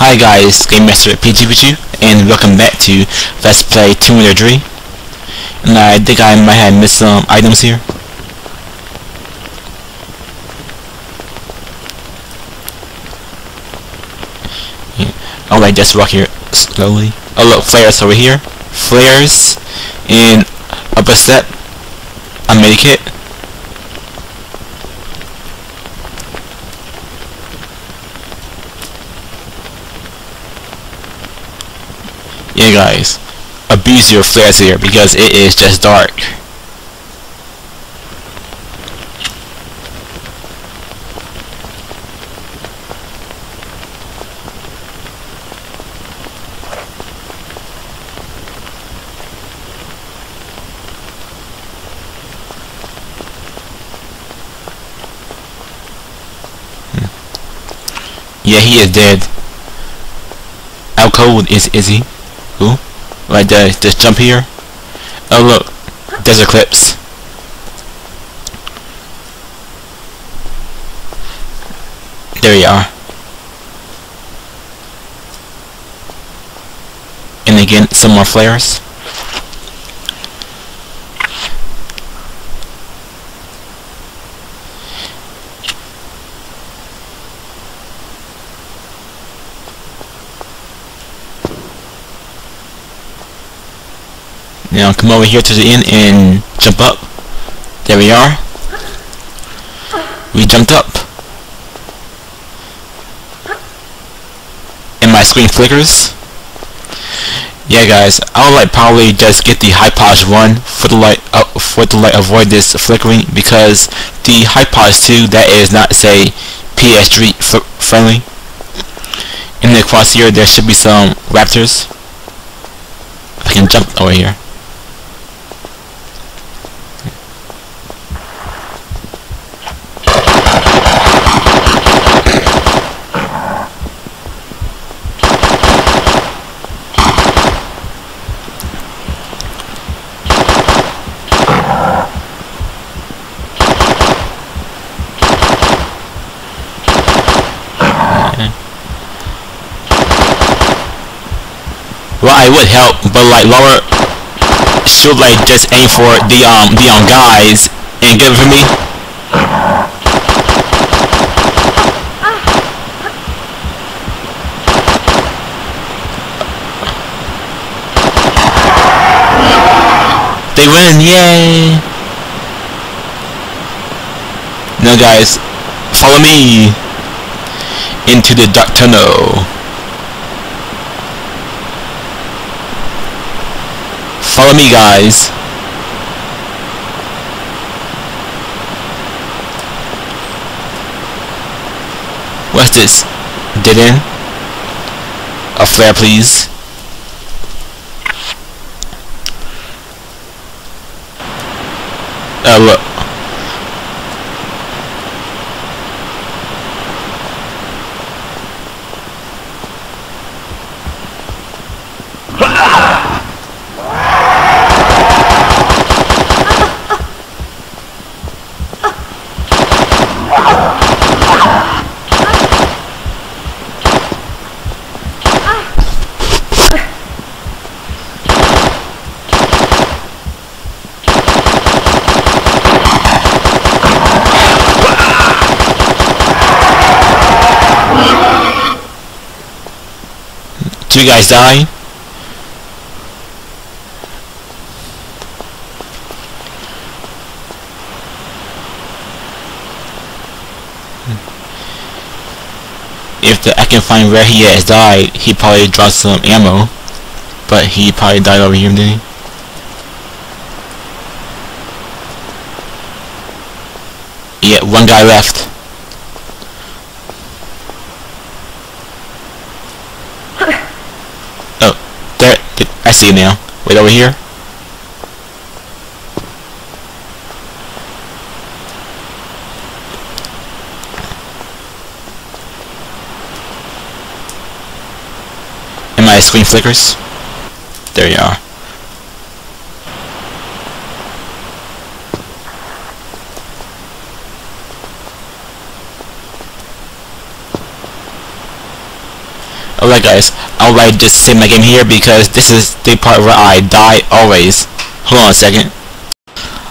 Hi guys, Game Master at PGPG, and welcome back to Let's Play Tomb Raider 3. And I think I might have missed some items here. Yeah. Alright, just walk here slowly. Oh look, flares over here. Flares, and up a step, a medikit. Yeah guys, abuse your flares here because it is just dark. Hmm. Yeah, he is dead. How cold is is he? Who? Right there, just jump here. Oh look, there's Eclipse. There you are. And again, some more flares. Now come over here to the end and jump up. There we are. We jumped up. And my screen flickers. Yeah guys, I would like probably just get the HiPods 1 for the light uh, for the light avoid this flickering because the HiPods 2 that is not say PS3 friendly. In the cross here there should be some raptors. I can jump over here. Well, I would help, but like lower should like just aim for the um the um guys and get it for me. They win, yay! Now guys, follow me into the dark tunnel. Follow me, guys. What's this? End? A flare, please. Uh, look. Two guys die. If the, I can find where he has died, he probably dropped some ammo. But he probably died over here, didn't he? Yeah, one guy left. There, I see you now. Wait over here. And my screen flickers. There you are. Alright guys, I would like to just save my game here because this is the part where I die always. Hold on a second.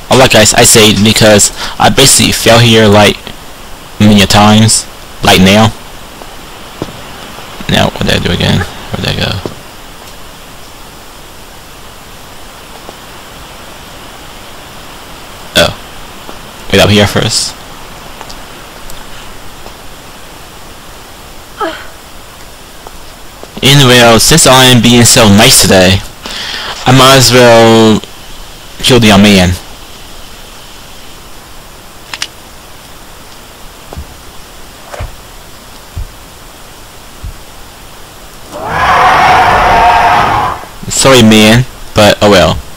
Oh, Alright guys, I saved because I basically fell here like many times. Like now. Now, what did I do again? Where did I go? Oh. Wait up here first. Anyway, since I am being so nice today, I might as well kill the young man. Sorry man, but oh well.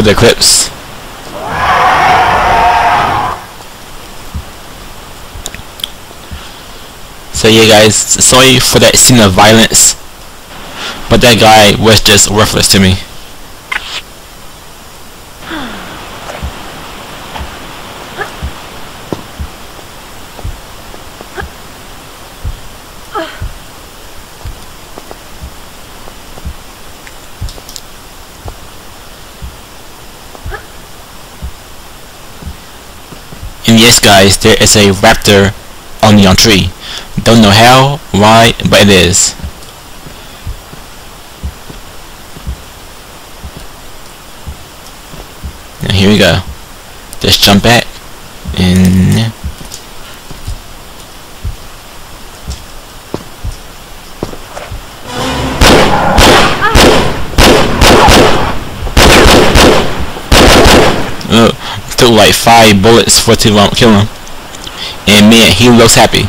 The clips. So yeah guys, sorry for that scene of violence, but that guy was just worthless to me. Guys, there is a raptor on the tree. Don't know how, why, but it is. Now here we go. Just jump back like five bullets for to um, kill him. And man, he looks happy.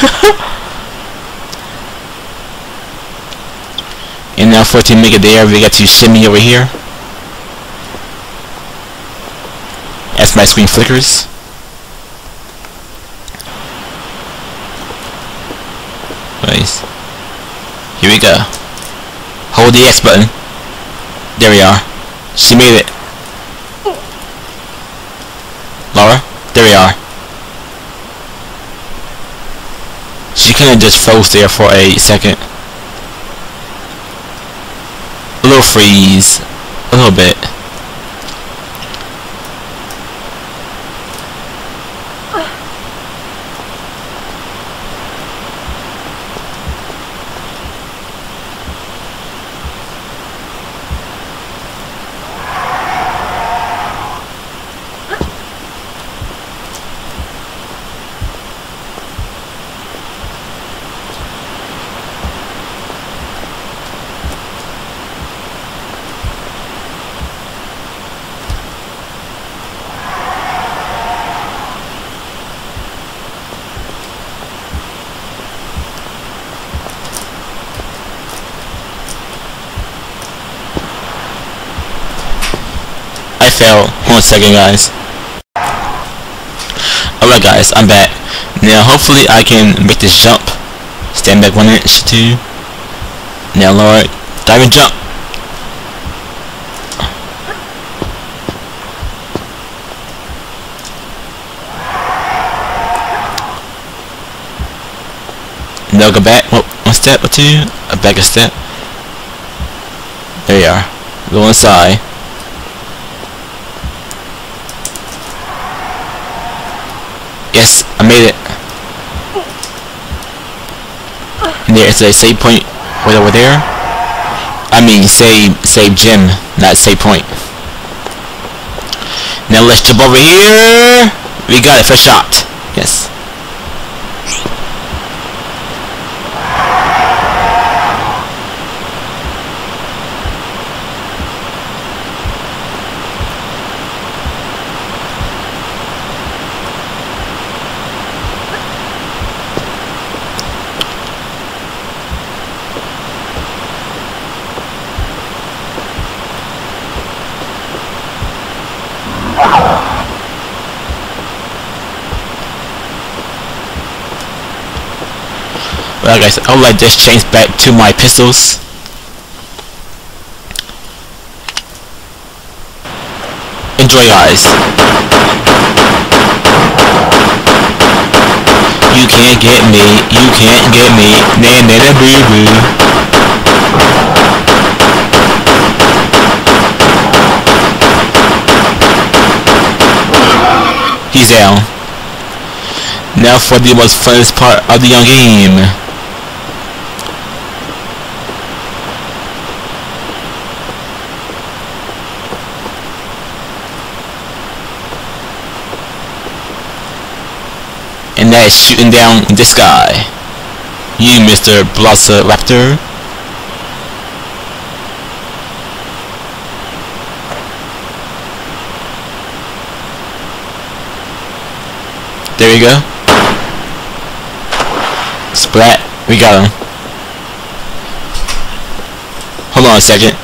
and now for to make it there, we got to shimmy over here. As my screen flickers. Nice. Here we go. Hold the X button. There we are. She made it. Lara? There we are. She kinda just froze there for a second. A little freeze. A little bit. I fell. One second, guys. Alright, guys, I'm back. Now, hopefully, I can make this jump. Stand back one inch, two. Now, Lord, dive and jump. Now go back, one step or two, a back a step. There you are. Go inside. Yes, I made it. There is a save point right over there. I mean save save gym, not save point. Now let's jump over here. We got it for shot. Yes. Guys, I'll let this change back to my pistols. Enjoy guys. You can't get me, you can't get me, na na na boo boo. He's down. Now for the most funnest part of the young game. Shooting down this guy. You, Mr. Velociraptor. There we go. Splat. We got him. Hold on a second.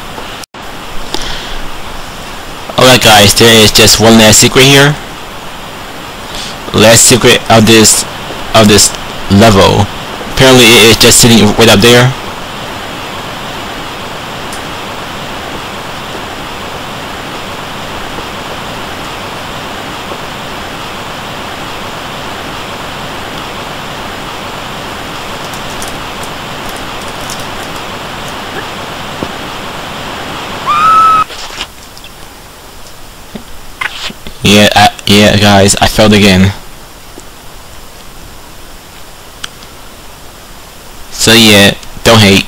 Alright guys, there is just one last secret here last secret of this of this level. Apparently it is just sitting right up there. Yeah, I, yeah, guys, I failed again. So yeah, don't hate.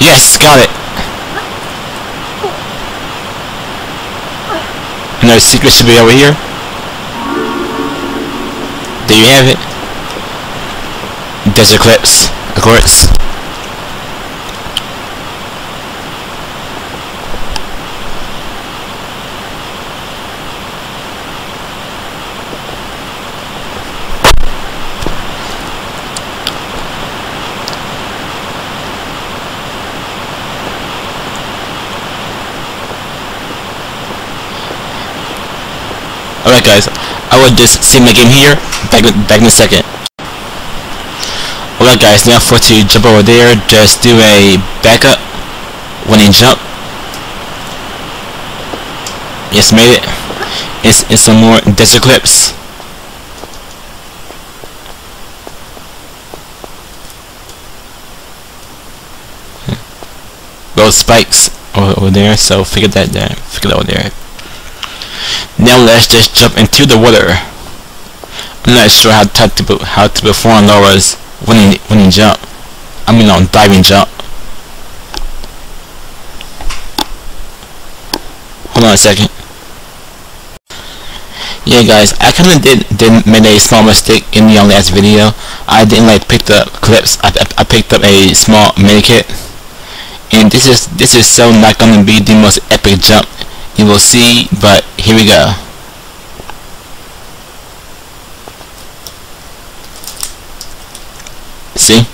Yes, got it. Another secret should be over here. There you have it. Desert Eclipse, of course. Alright guys, Will just save my game here, back, back in a second. Alright guys, now for to jump over there, just do a backup, running jump. Yes, made it. It's, it's some more desert clips. Those spikes over, over there, so figure that uh, there, figure that over there. Now let's just jump into the water. I'm not sure how to how to perform Lara's winning winning jump. I mean on diving jump. Hold on a second. Yeah guys, I kinda did did made a small mistake in the last video. I didn't like pick up clips. I, I, I picked up a small mini kit. And this is this is so not gonna be the most epic jump you will see, but here we go. See?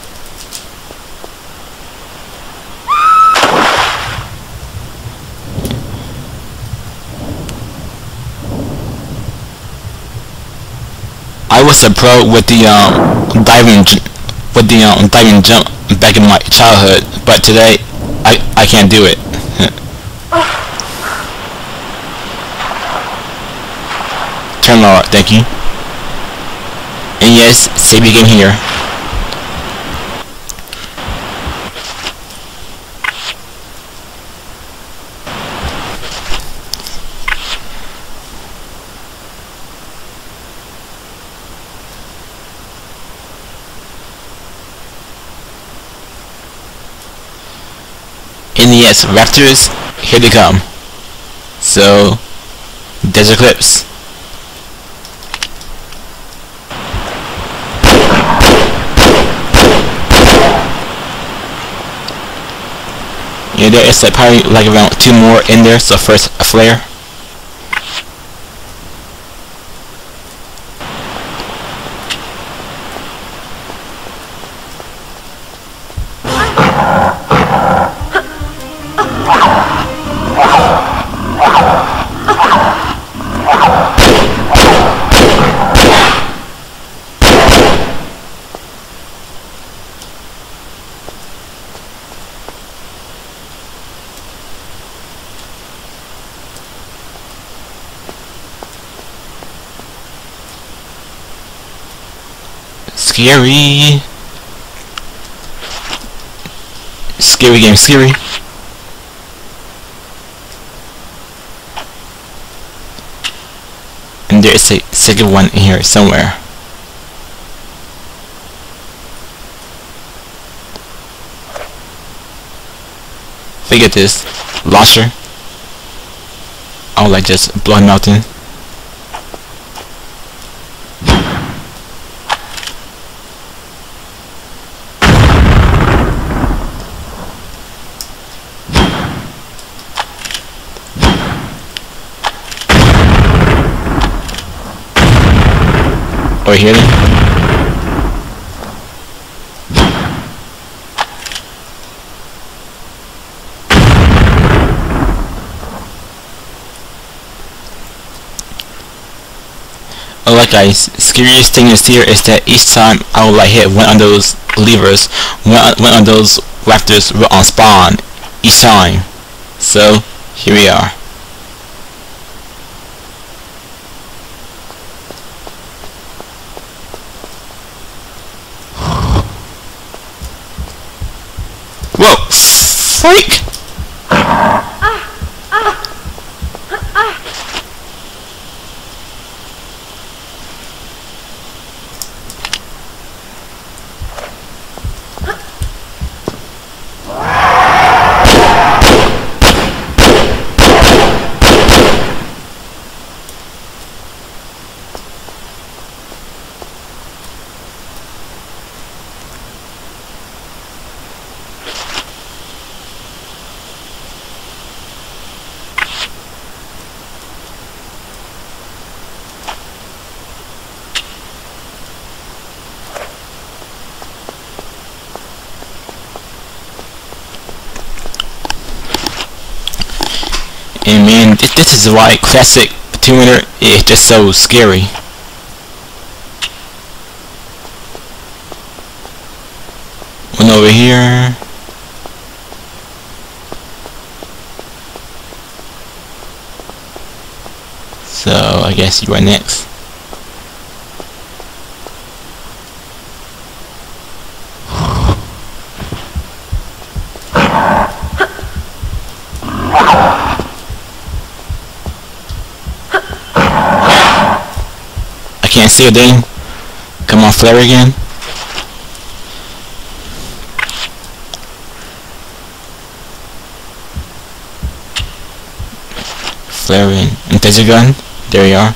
I was a pro with the um, diving with the um, diving jump back in my childhood, but today I I can't do it. Turn lower, thank you. And yes, save your game here. And yes, raptors, here they come. So, desert clips. Yeah, there is like probably like around two more in there. So first a flare. Scary. Scary game, scary. And there is a second one here somewhere. Forget this. Launcher. I will like just blood melting. Or hear them? Oh, like guys, scariest thing is here is that each time I would like hit one of those levers, one, one of those raptors will on spawn each time. So, here we are. Whoa! Freak! Man, this, this is why classic Raider is eh, just so scary. One over here. So I guess you are next. Can't see a thing. Come on, flare again. And there's a gun. There you are.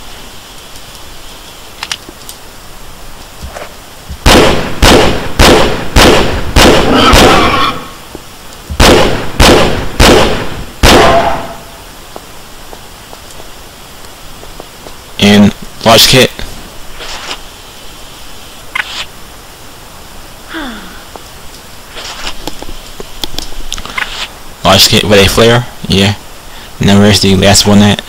And large kit. Kit with a flare? Yeah. Now where's the last one at?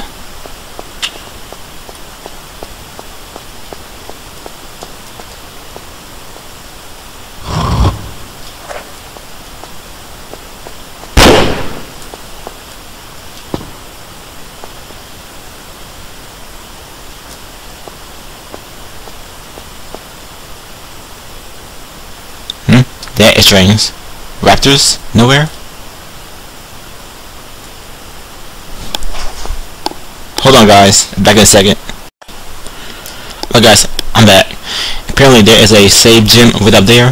Hmm? That is strange. Raptors? Nowhere? Hold on guys, back in a second. Oh guys, I'm back. Apparently there is a save gym right up there.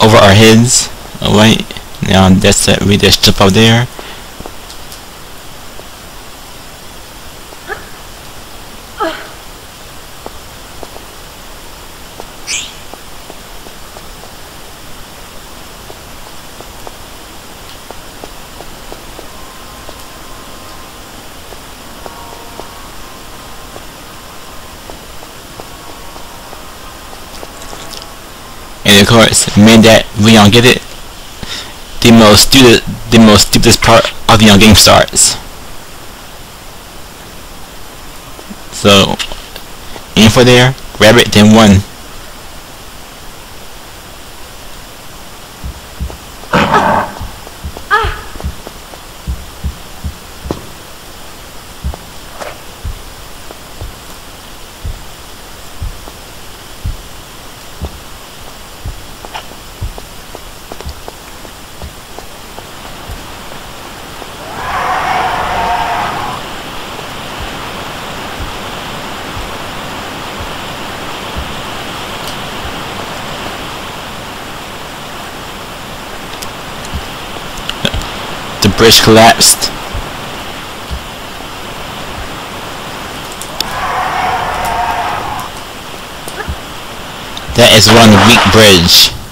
Over our heads. Wait. Now that's it. We just jump up there. And of course, man that we get it, the most stupid, the most stupidest part of the young game starts. So, aim for there, grab it, then run. The bridge collapsed. That is one weak bridge.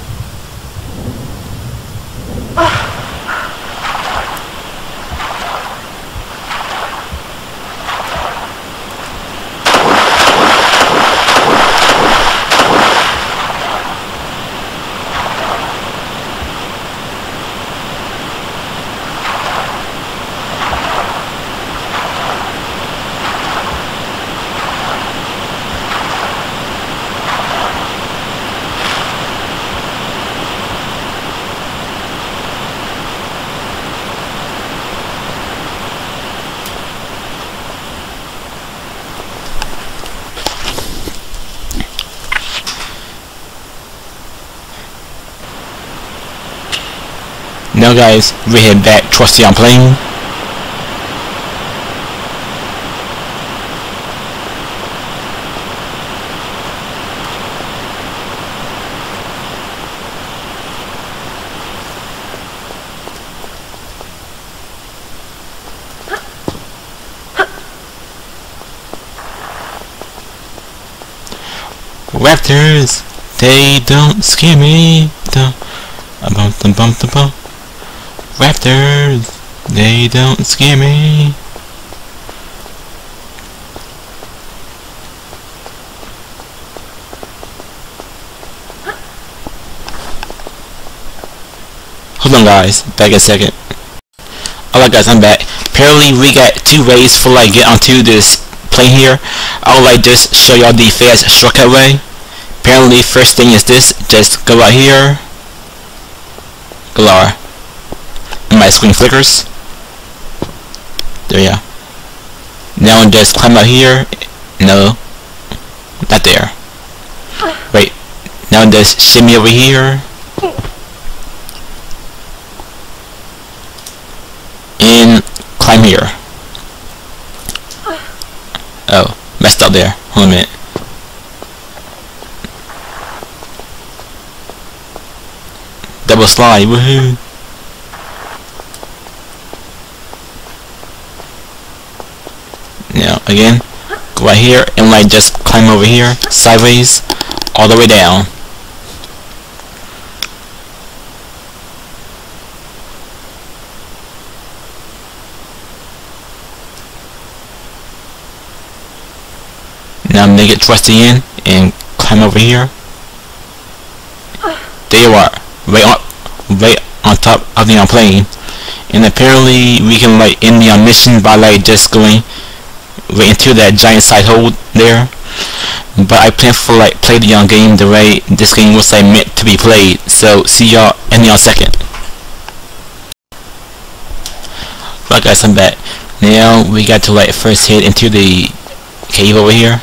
Guys, we head back towards the plane. Raptors, they don't scare me. Don't, bump, bump, bump, bump. Raptors, they don't scare me. Hold on guys, back a second. Alright guys, I'm back. Apparently we got two ways for like get onto this plane here. I would like just show y'all the fast shortcut way. Apparently first thing is this, just go out here. Galar my screen flickers. There go. Now just climb out here. No. Not there. Wait. Now just shimmy over here. And climb here. Oh, messed up there. Hold on a minute. Double slide, woohoo! Again go right here and like just climb over here sideways all the way down. Now make it the end and climb over here. There you are right on right on top of the plane and apparently we can like end the mission by like just going right into that giant side hole there. But I plan for like play the young game the way this game was like meant to be played. So see y'all in y'all second. Right guys, I'm back. Now we got to like first head into the cave over here.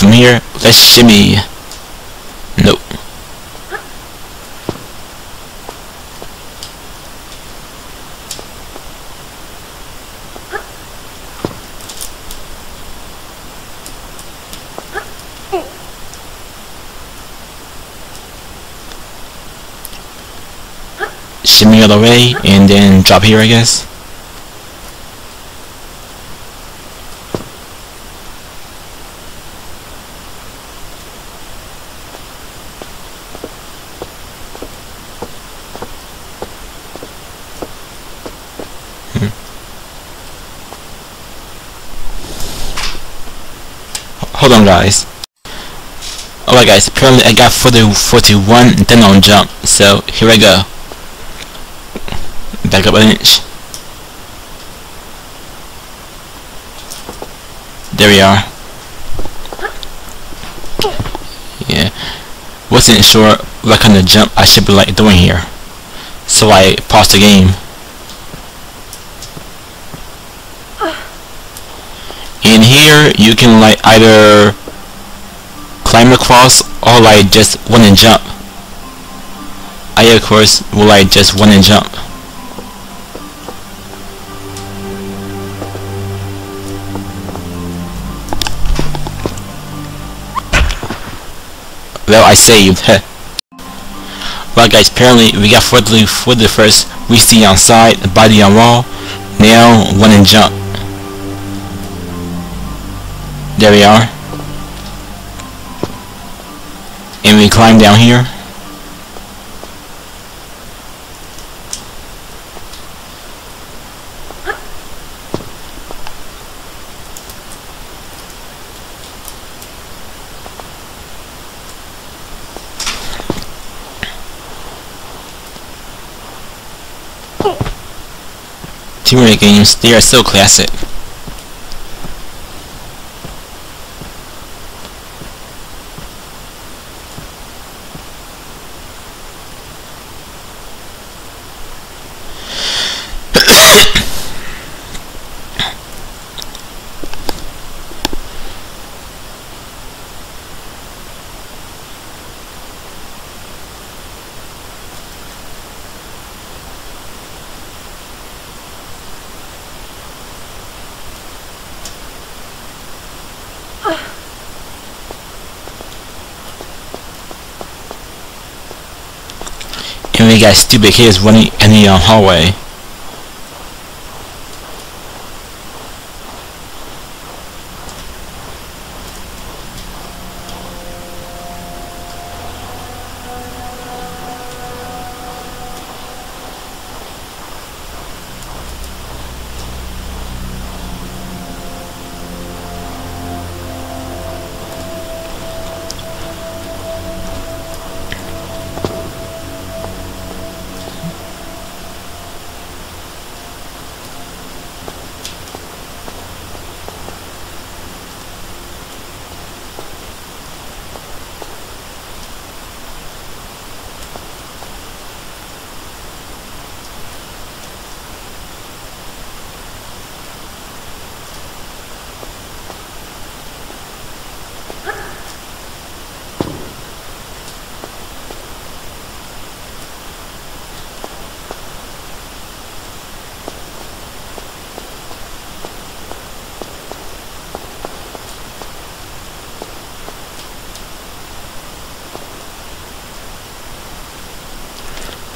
from here, let's shimmy. Nope. Shimmy all the way, and then drop here, I guess. Hold on guys. Alright guys, apparently I got 40, 41 then on jump, so here I go. Back up an inch. There we are. Yeah. Wasn't sure what kind of jump I should be like doing here. So I paused the game. In here you can like either climb across or like just one and jump. I of course will like just one and jump. Well, I saved. well, guys, apparently we got the for the first. We see on side, body on wall. Now one and jump. There we are. And we climb down here. Teamwork games, they are so classic. We got stupid kids running in the um, hallway.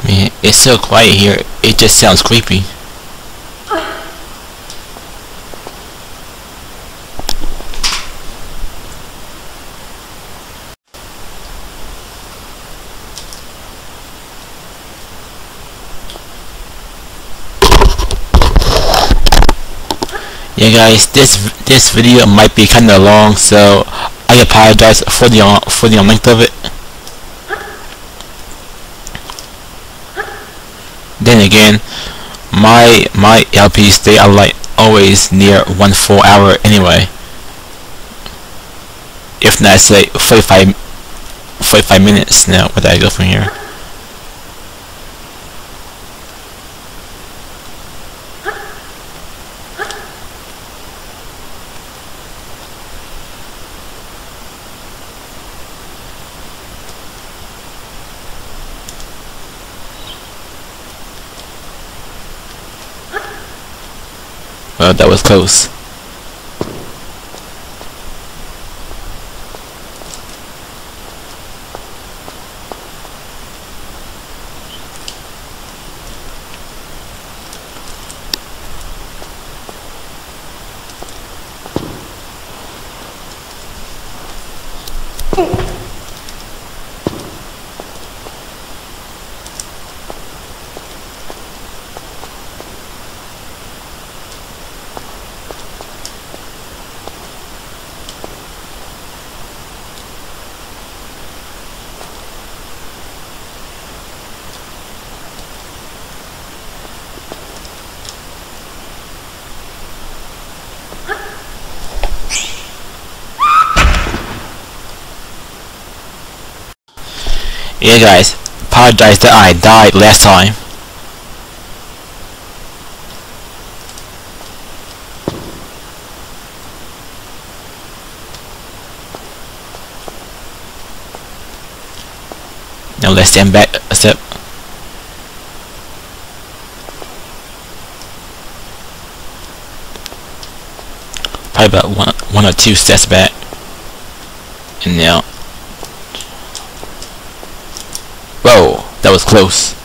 Man, it's so quiet here, it just sounds creepy. Yeah guys, this this video might be kinda long, so I apologize for the for the length of it. Then again, my my LPs they are like always near one full hour anyway. If not say 45, 45 minutes now, where do I go from here? That was close. Yeah guys, apologize that I died last time. Now let's stand back a step. Probably about one, one or two steps back. And now Whoa, that was close.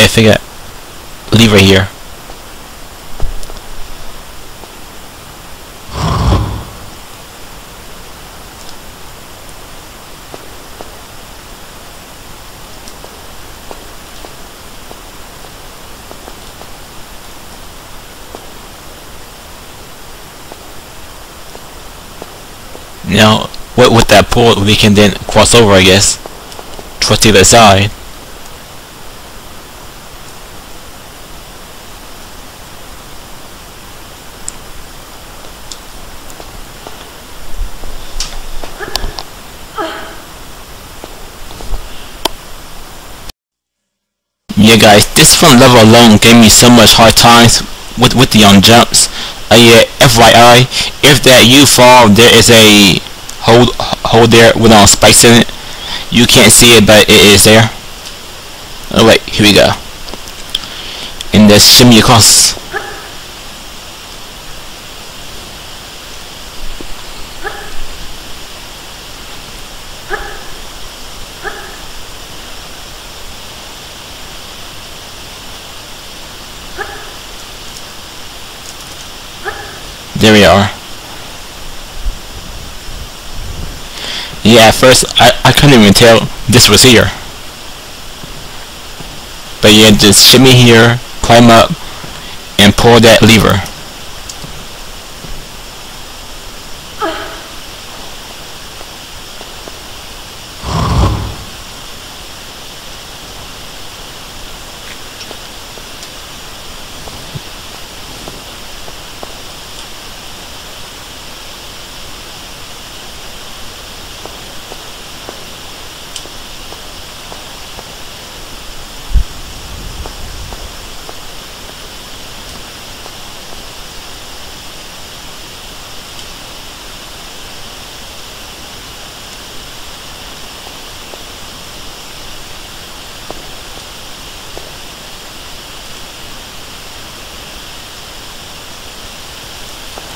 I forget. Leave her here. Now, with, with that pull, we can then cross over, I guess, towards the other side. Yeah guys, this front level alone gave me so much hard times with, with the on jumps. Uh, yeah, FYI, if that you fall, there is a hold hold there with all spikes in it. You can't see it, but it is there. Oh wait, here we go. And the shimmy across. There we are. Yeah, at first I, I couldn't even tell this was here. But yeah, just shimmy here, climb up, and pull that lever.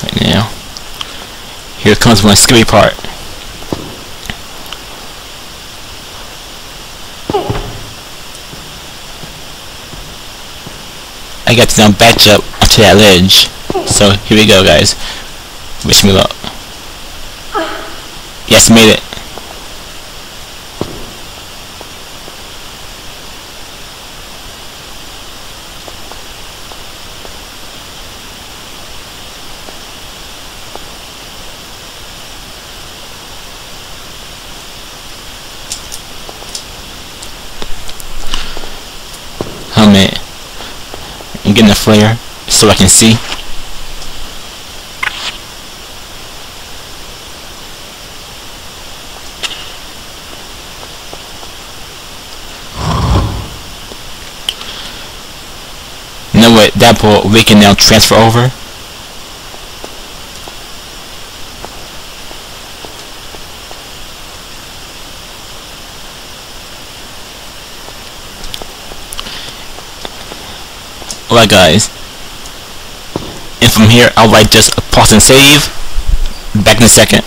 Right now. Comes my scary part. I got to now batch up onto that ledge. So here we go guys. Wish me luck. Yes, made it. helmet and getting the flare so I can see. Know what, that point we can now transfer over. Alright guys. And from here I'll write just a pause and save. Back in a second.